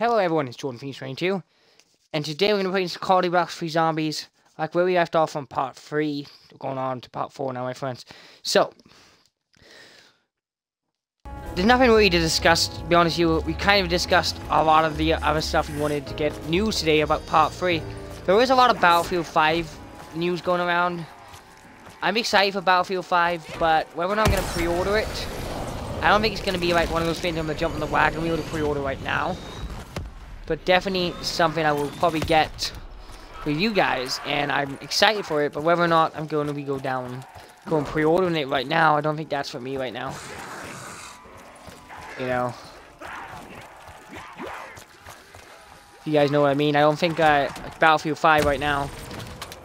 Hello everyone, it's Jordan Phoenix 22, and today we're going to be play some Call of Duty Black 3 Zombies, like where we left off on part 3, going on to part 4 now my friends. So, there's nothing really to discuss, to be honest you, we kind of discussed a lot of the other stuff we wanted to get news today about part 3. There is a lot of Battlefield 5 news going around. I'm excited for Battlefield 5, but whether or not I'm going to pre-order it, I don't think it's going to be like one of those things I'm going to jump on the wagon wheel to pre-order right now but definitely something I will probably get for you guys, and I'm excited for it, but whether or not I'm going to be go down, going pre-ordering it right now, I don't think that's for me right now. You know. You guys know what I mean. I don't think uh, Battlefield 5 right now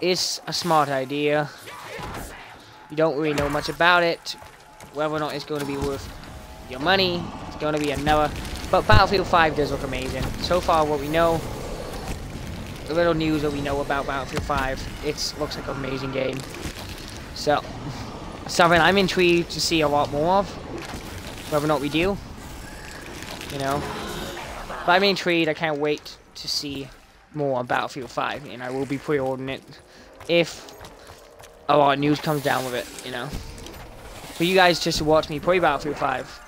is a smart idea. You don't really know much about it. Whether or not it's going to be worth your money, it's going to be another but Battlefield 5 does look amazing. So far, what we know, the little news that we know about Battlefield 5, it looks like an amazing game. So, something I'm intrigued to see a lot more of, whether or not we do, you know. But I'm intrigued, I can't wait to see more on Battlefield 5, and I will be pre-ordering it if a lot of news comes down with it, you know. For you guys just to watch me play Battlefield 5,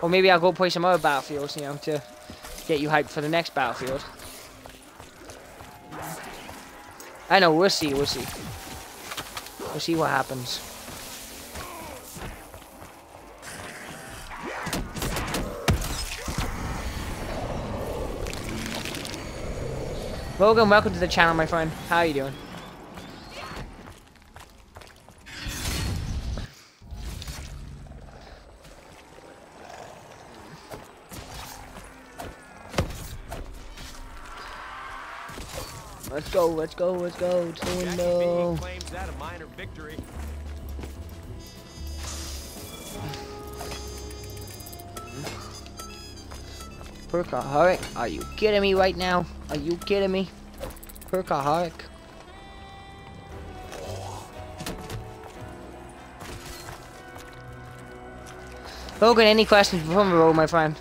or maybe I'll go play some other battlefields, you know, to get you hyped for the next battlefield. I know, we'll see, we'll see. We'll see what happens. Logan, welcome to the channel, my friend. How are you doing? Let's go, let's go, let's go to the window. claims that a minor victory. Perkaholic, are you kidding me right now? Are you kidding me? Perkaholic. Logan, any questions from the road, my friend?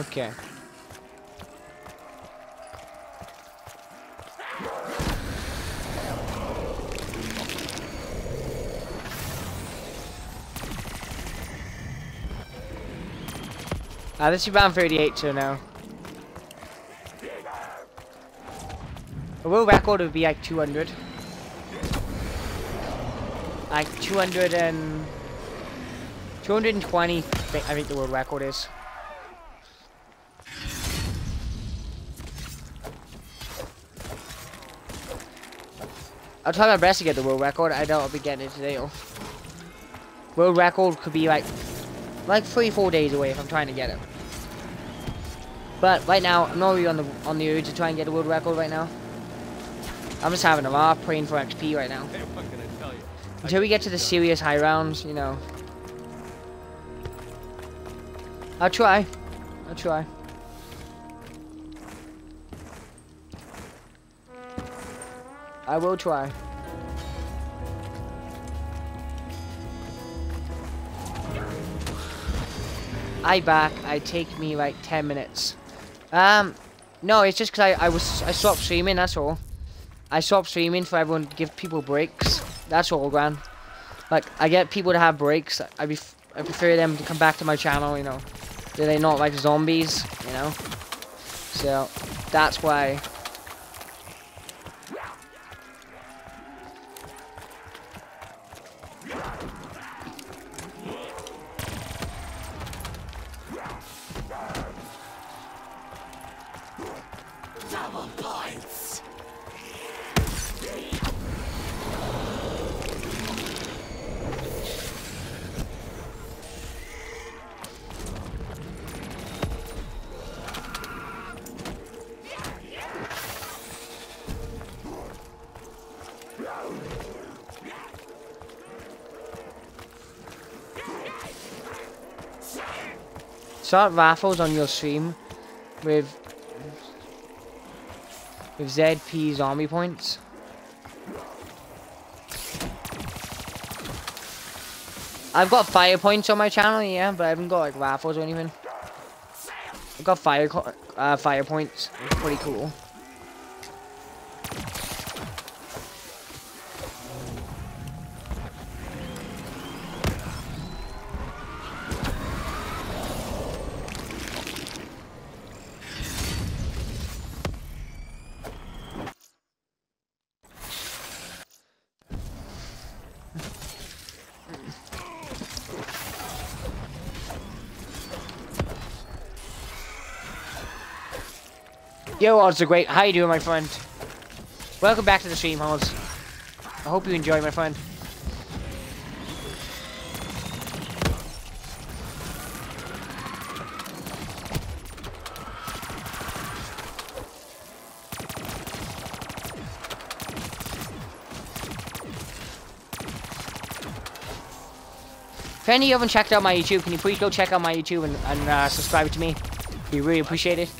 Okay. Uh, this is around 38 to now. A world record would be like 200. Like 200 and... 220, I think the world record is. I'll try my best to get the world record. I doubt I'll be getting it today. World record could be like, like three, four days away if I'm trying to get it. But right now, I'm not really on the on the urge to try and get a world record right now. I'm just having a lot, praying for XP right now. Until we get to the serious high rounds, you know. I'll try. I'll try. I will try. I back. I take me like 10 minutes. Um, no, it's just because I, I was I stopped streaming. That's all. I stopped streaming for everyone to give people breaks. That's all, Gran. Like I get people to have breaks. I be I prefer them to come back to my channel. You know, do they not like zombies? You know. So that's why lights. Start raffles on your stream with with ZP zombie points. I've got fire points on my channel, yeah, but I haven't got like raffles or anything. I've got fire uh, fire points. It's pretty cool. Yo, odds are great. How you doing, my friend? Welcome back to the stream, Holds. I hope you enjoy, my friend. If any of you haven't checked out my YouTube, can you please go check out my YouTube and, and uh, subscribe to me? We really appreciate it.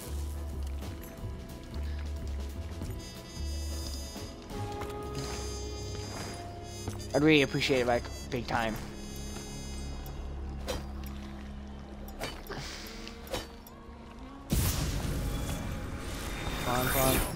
I'd really appreciate it, like, big time. Come on, come on.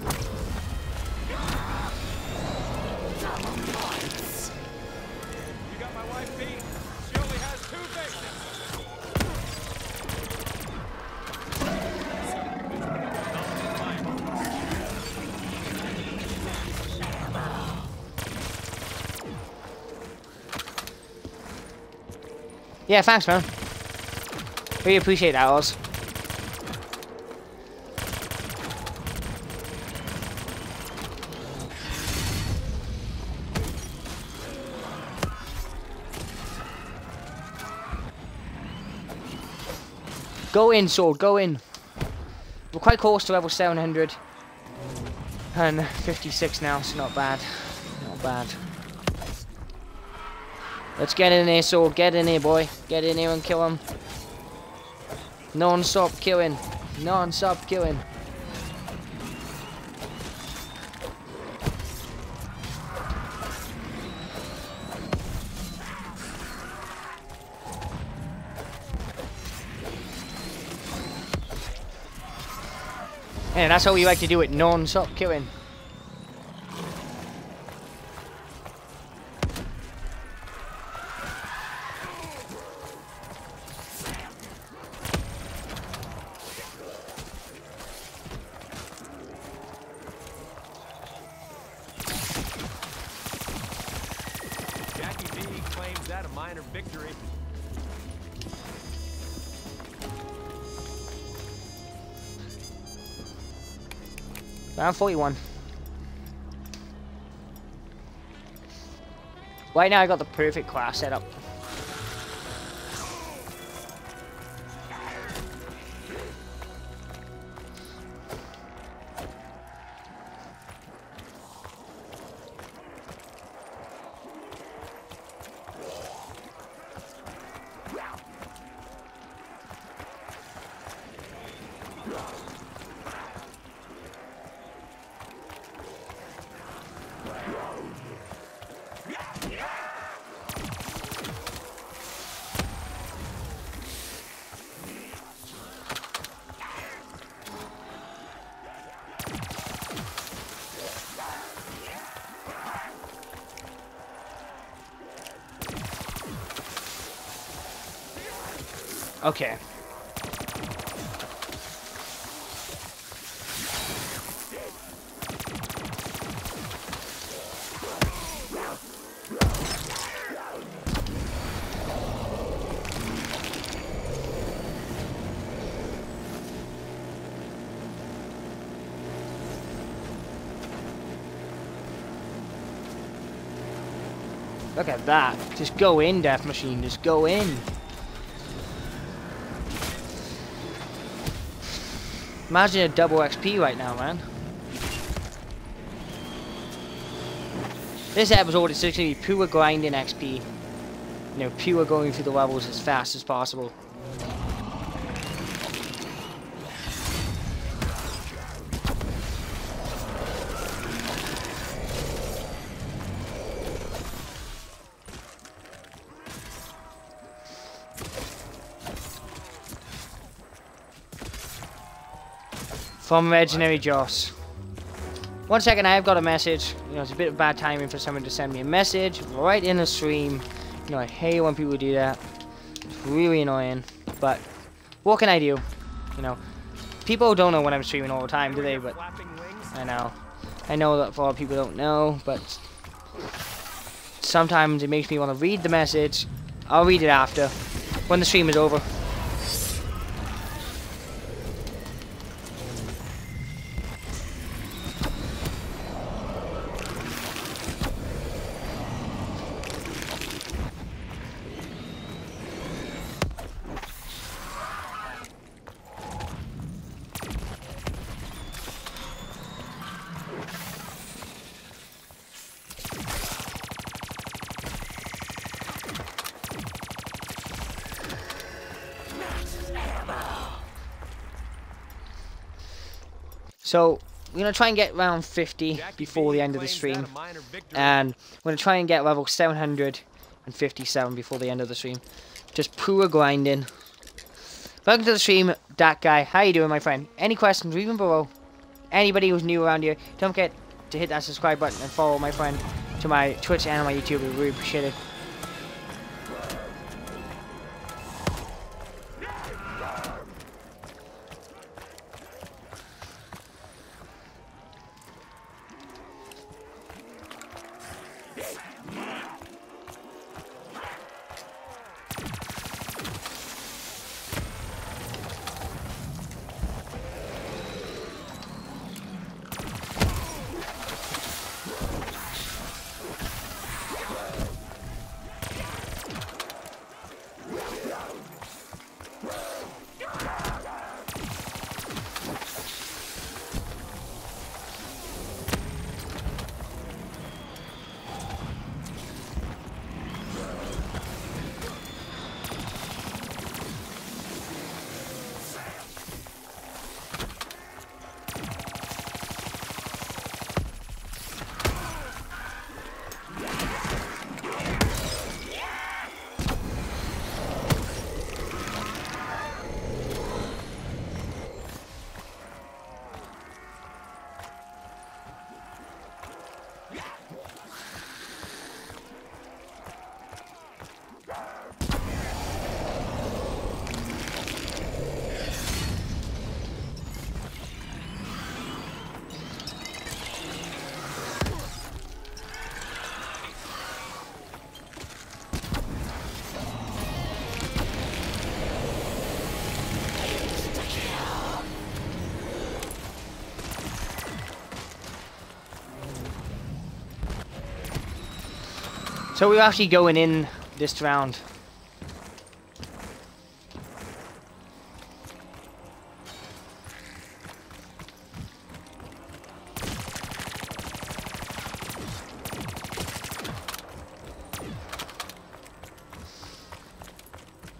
Yeah, thanks, man. Really appreciate that, Oz. Go in, sword, go in. We're quite close to level 700. And 56 now, so not bad. Not bad. Let's get in there, Sword. Get in here, boy. Get in here and kill him. Non-stop killing. Non-stop killing. And that's how we like to do it, non-stop killing. Round 41. Right now I got the perfect class set up. Okay. Look at that. Just go in, Death Machine. Just go in. Imagine a double XP right now, man. This episode is be pure grinding XP. You know, pure going through the levels as fast as possible. From Legendary Joss. One second, I have got a message. You know, it's a bit of bad timing for someone to send me a message right in the stream. You know, I hate when people do that. It's really annoying. But, what can I do? You know, people don't know when I'm streaming all the time, do they? But, I know. I know that for a lot of people don't know, but sometimes it makes me want to read the message. I'll read it after, when the stream is over. So, we're going to try and get around 50 before the end of the stream. And we're going to try and get level 757 before the end of the stream. Just pure grinding. Welcome to the stream, that guy. How you doing, my friend? Any questions, leave them below. Anybody who's new around here, don't forget to hit that subscribe button and follow my friend to my Twitch and my YouTube. We really appreciate it. So we're actually going in this round.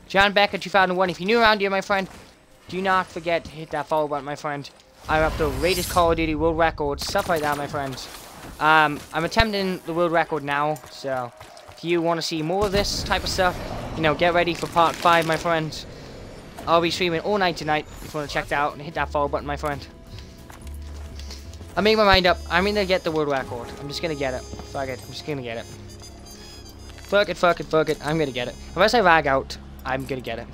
John Becker 2001. If you're new around here, my friend, do not forget to hit that follow button, my friend. I'm up to latest Call of Duty world records, stuff like that, my friends. Um, I'm attempting the world record now, so if you want to see more of this type of stuff, you know, get ready for part 5, my friends. I'll be streaming all night tonight if you want to check that out and hit that follow button, my friend. I made my mind up. I'm going to get the world record. I'm just going to get it. Fuck it. I'm just going to get it. Fuck it, fuck it, fuck it. I'm going to get it. Unless I rag out, I'm going to get it.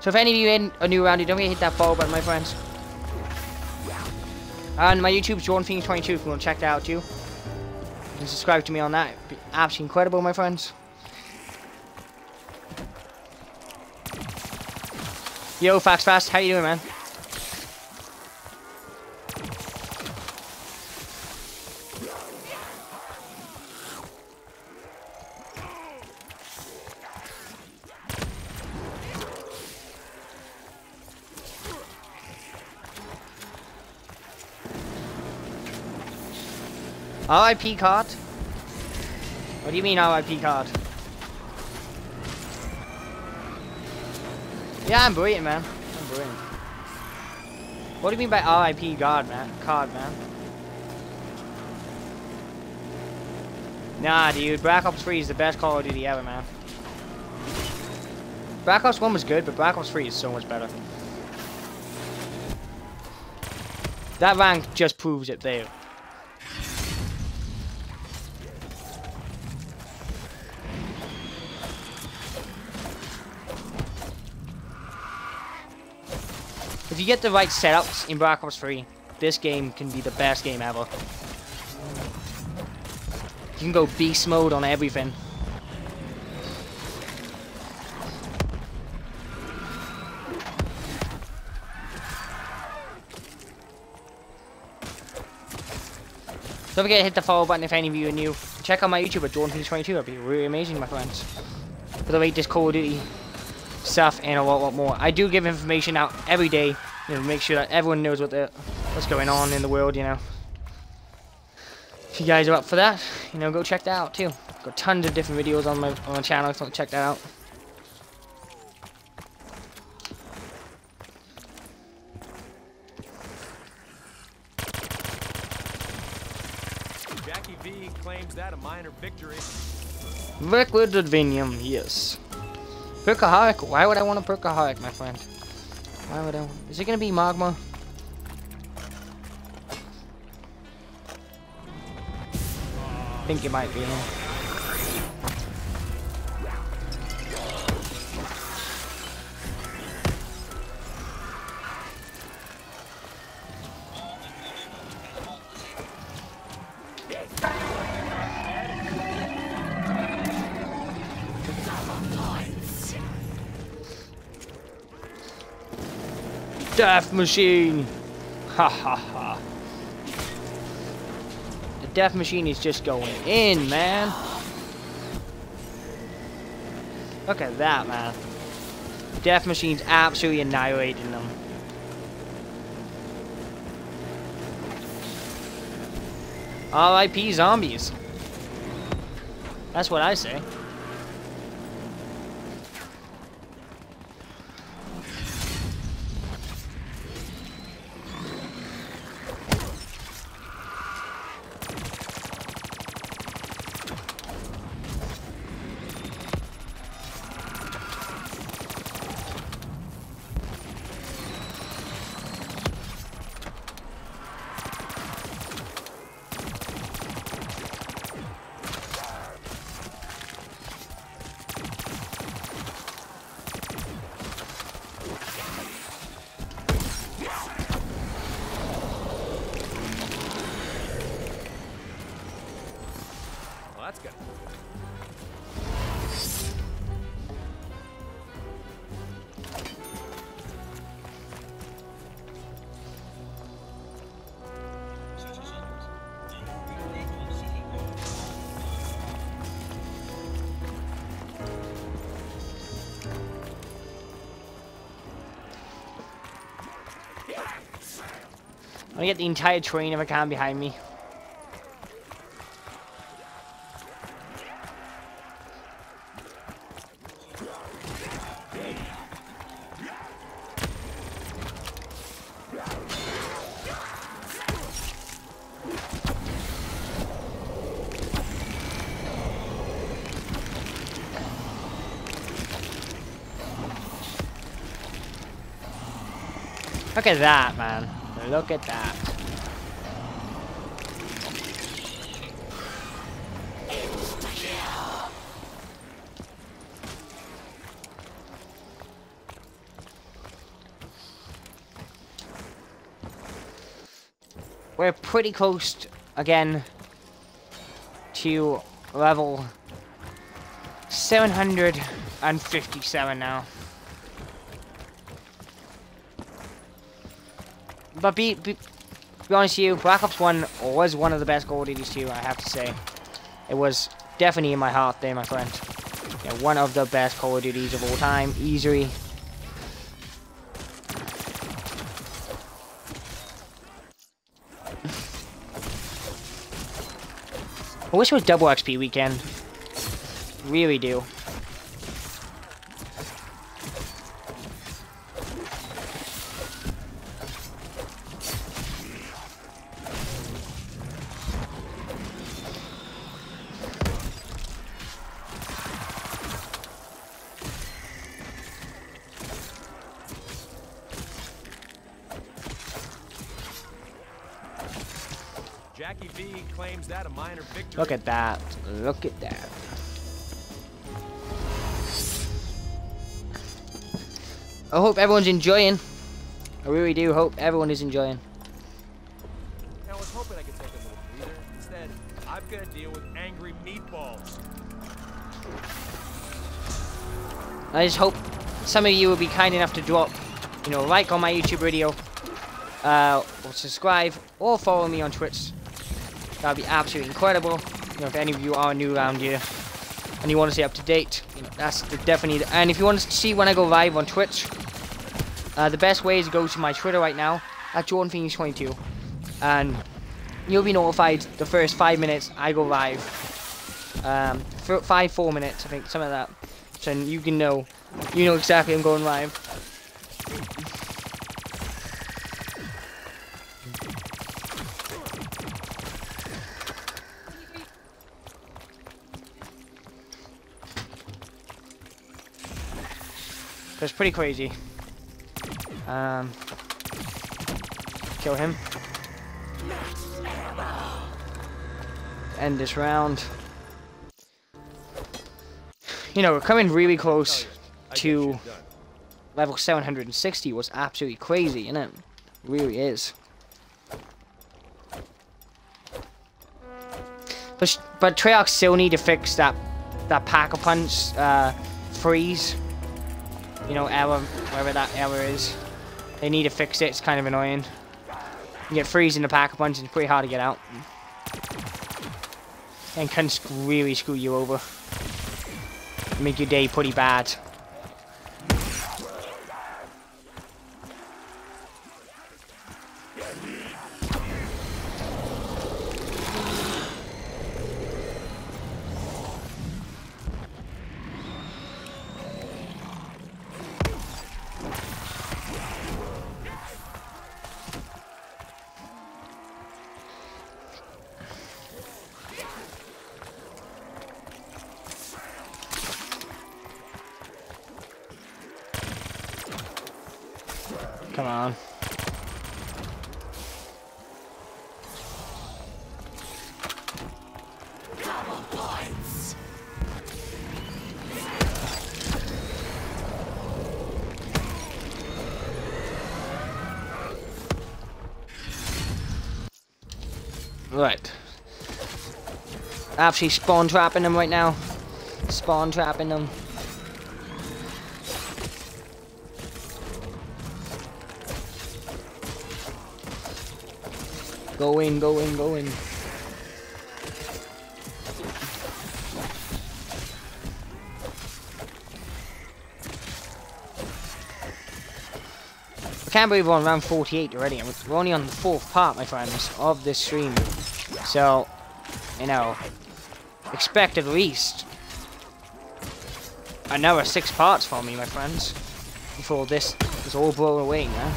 So if any of you in are new around here, don't forget to hit that follow button, my friends. And my YouTube's Jordan Phoenix 22 if you want to check that out too. You can subscribe to me on that. It'd be absolutely incredible, my friends. Yo, Fax Fast, how you doing, man? RIP card? What do you mean RIP card? Yeah, I'm brilliant, man. I'm brilliant. What do you mean by RIP guard, man? Card, man? Nah, dude. Black Ops 3 is the best Call of Duty ever, man. Black Ops 1 was good, but Black Ops 3 is so much better. That rank just proves it there. You get the right setups in Black Ops 3, this game can be the best game ever. You can go beast mode on everything. Don't forget to hit the follow button if any of you are new. Check out my YouTube at JordanPhoenix22. That'd be really amazing, my friends. For the latest Call of Duty stuff and a lot, lot more. I do give information out every day. You know, make sure that everyone knows what the what's going on in the world. You know. If you guys are up for that, you know, go check that out too. Got tons of different videos on my on my channel, so check that out. Jackie V claims that a minor victory. Liquid Divinium, yes. Perkaholic, why would I want a Perkaholic, my friend? Why would I? Is it gonna be Magma? I think it might be. Death Machine! Ha ha ha. The Death Machine is just going in, man. Look at that, man. Death Machine's absolutely annihilating them. R.I.P. zombies. That's what I say. I'm gonna get the entire train if I can behind me. Look at that, man. Look at that. We're pretty close, again, to level 757 now. But be, be, be honest with you, Black Ops 1 was one of the best Call of Duties 2, I have to say. It was definitely in my heart there, my friend. Yeah, one of the best Call of Duties of all time, easily. I wish it was double XP weekend. Really do. Look at that. Look at that. I hope everyone's enjoying. I really do hope everyone is enjoying. I was hoping I could take a little breather. Instead, I've got to deal with angry meatballs. I just hope some of you will be kind enough to drop, you know, like on my YouTube video, uh, or subscribe, or follow me on Twitch. That'd be absolutely incredible. You know, if any of you are new around here and you want to stay up to date, you know, that's definitely. And if you want to see when I go live on Twitch, uh, the best way is to go to my Twitter right now at Jordan Phoenix 22, and you'll be notified the first five minutes I go live. Um, five, four minutes, I think, something like that. So you can know, you know exactly I'm going live. That's pretty crazy. Um, kill him. End this round. You know, we're coming really close to level 760 was absolutely crazy, isn't it? really is. But, but Treyarch still need to fix that that pack-a-punch uh, freeze. You know, error, wherever that error is. They need to fix it, it's kind of annoying. You get freeze in the pack-a-punch, it's pretty hard to get out. And can really screw you over. Make your day pretty bad. Come on. Right. Actually spawn trapping them right now. Spawn trapping them. Go in, go in, go in. I can't believe we're on round 48 already. We're only on the fourth part, my friends, of this stream. So, you know, expect at least another six parts from me, my friends, before this is all blown away now.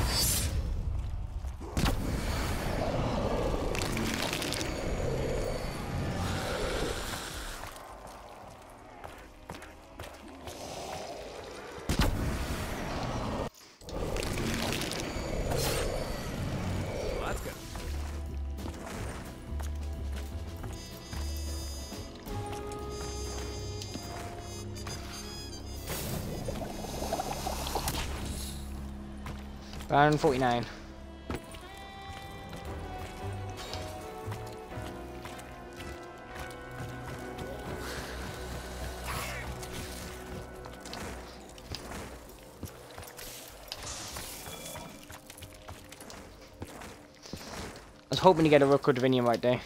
Round 49. I was hoping to get a Rook or Divinium right there.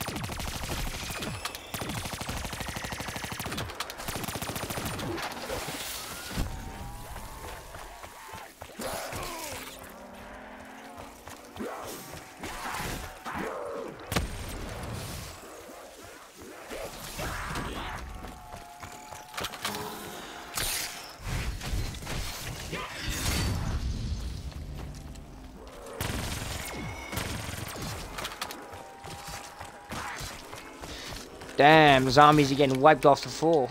Damn, zombies are getting wiped off the floor.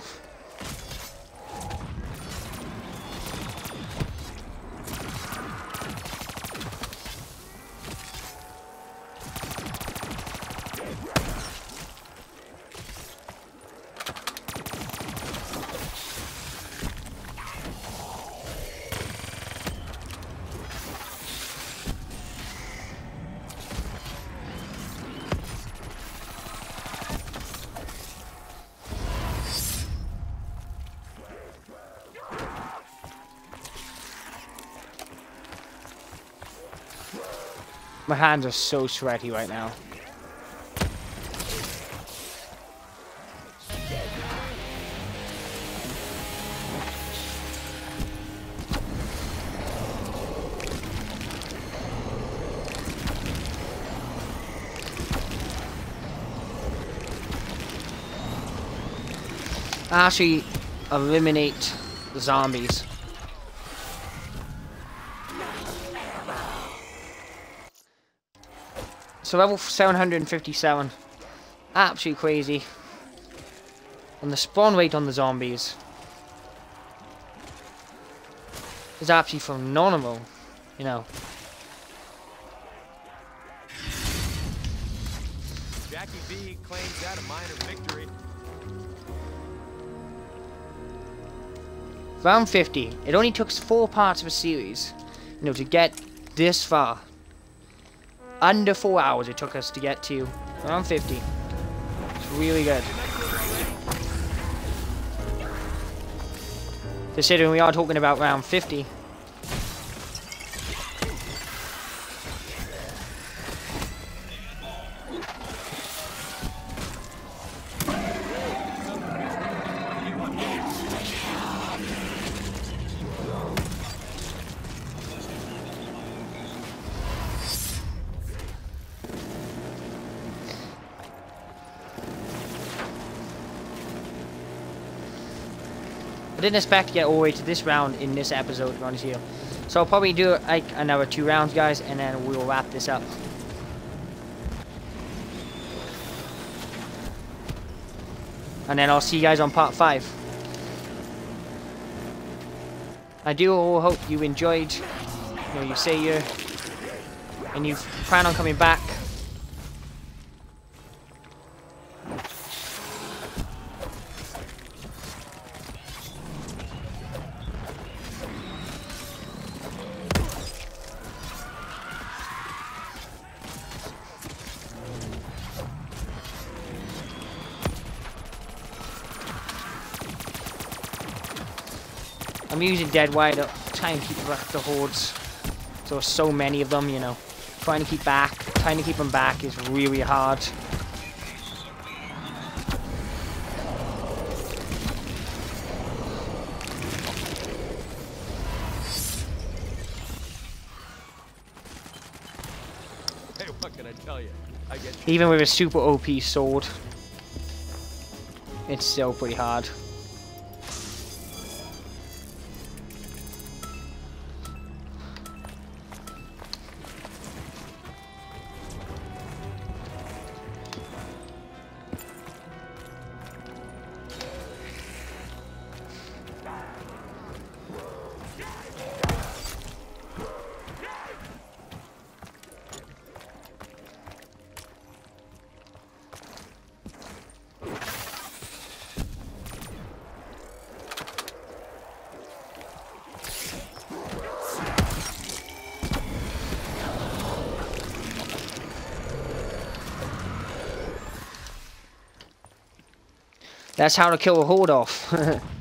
Hands are so sweaty right now. Actually, eliminate the zombies. So level 757. Absolutely crazy. And the spawn rate on the zombies is absolutely phenomenal. You know. Jackie B claims that a minor victory. Round 50. It only took four parts of a series, you know, to get this far. Under four hours it took us to get to round 50. It's really good. Considering we are talking about round 50. Didn't expect to get all the way to this round in this episode, to with. So I'll probably do like another two rounds, guys, and then we'll wrap this up. And then I'll see you guys on part 5. I do hope you enjoyed, you know, you say you and you plan on coming back. I'm using dead wire to try and keep back the hordes. So so many of them, you know. Trying to keep back, trying to keep them back is really hard. Hey, what can I tell you? I get Even with a super OP sword, it's still pretty hard. That's how to kill a horde off.